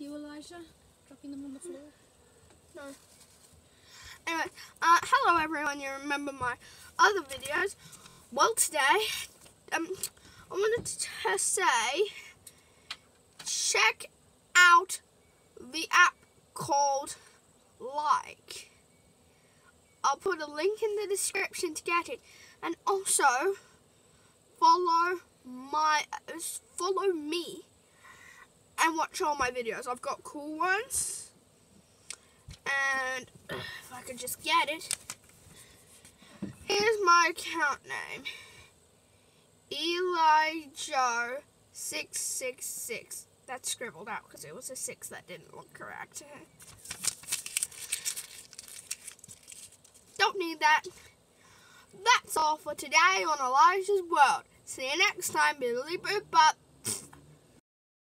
you, Elijah? Dropping them on the floor? No. Anyway, uh, hello everyone. You remember my other videos? Well, today, um, I wanted to say, check out the app called Like. I'll put a link in the description to get it, and also follow my uh, follow me watch all my videos. I've got cool ones, and if I could just get it, here's my account name: Eli Joe six six six. That's scribbled out because it was a six that didn't look correct. Don't need that. That's all for today on Elijah's World. See you next time, Billy Boop Bop.